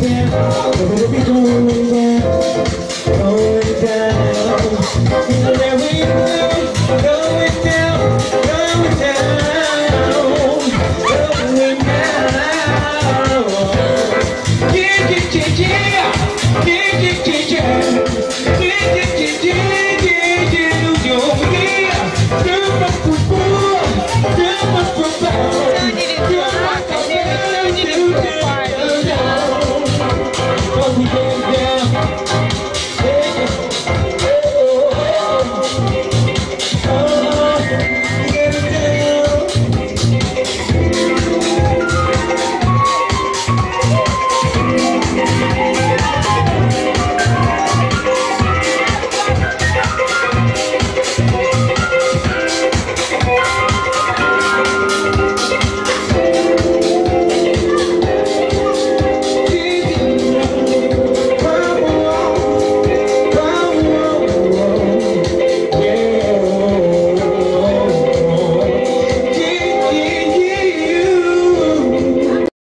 down, going down, going down. Yeah.